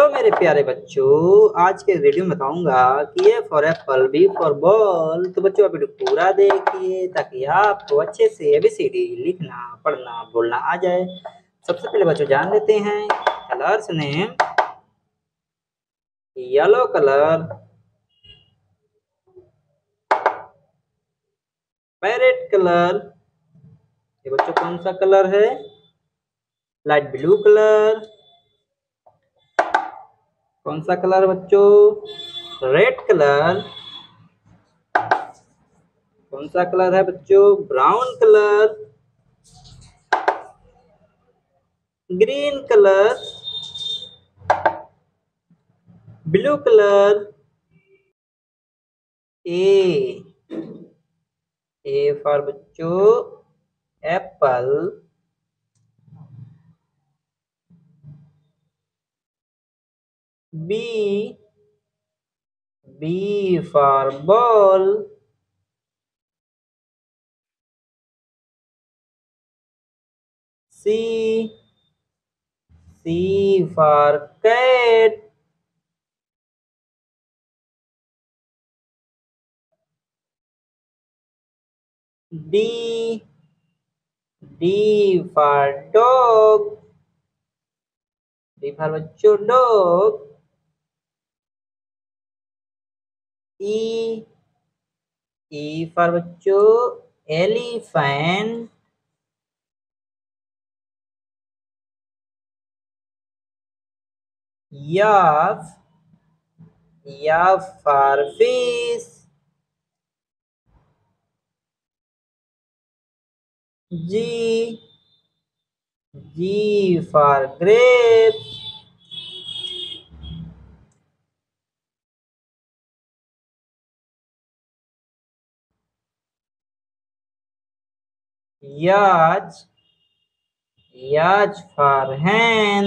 Hello मेरे प्यारे बच्चों, आज के वीडियो में बताऊँगा कि ये for apple B for ball तो बच्चों, आप वीडियो पूरा देखिए ताकि आपको अच्छे से एबीसीडी लिखना, पढ़ना, बोलना आ जाए। सबसे पहले बच्चों, जान लेते हैं colours name yellow colour parrot colour ये बच्चों, कौन सा कलर है? लाइट ब्लू कलर कौन सा कलर बच्चों? Red colour. कौन सा कलर है बच्चों? Brown colour. Green colour. Blue colour. A. A for बच्चों, apple. B B for ball. C C for cat. D D for dog. D for dog E E for बच्चो elephant F for fish G G for grapes for hen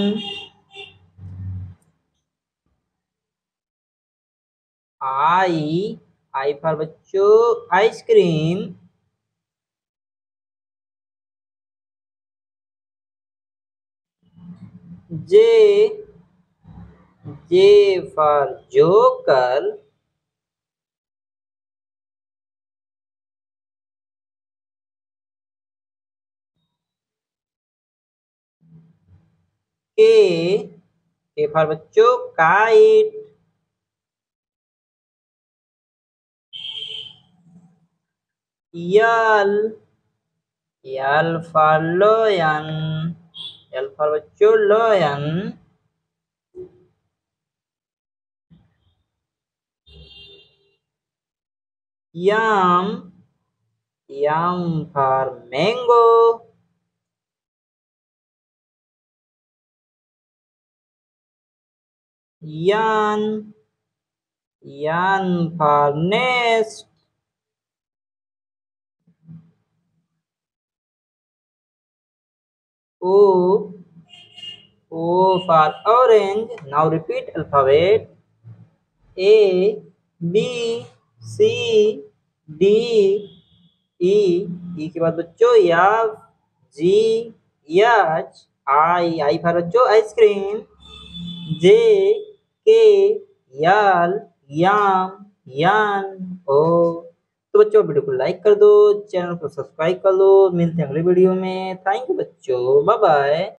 I I for बच्चों ice cream. J J for joker. K K for बच्चों kite L L for lion L for बच्चों lion yam yam for mango. Yan Yan for nest O O for orange now repeat alphabet A B C D E E के बाद बच्चों या G H I I for बच्चों ice cream J K L, M, यान, ओ। तो बच्चों, video को like कर दो, चैनल को सब्सक्राइब कर लो। मिलते हैं अगले वीडियो में। थैंक यू बच्चों। Bye bye.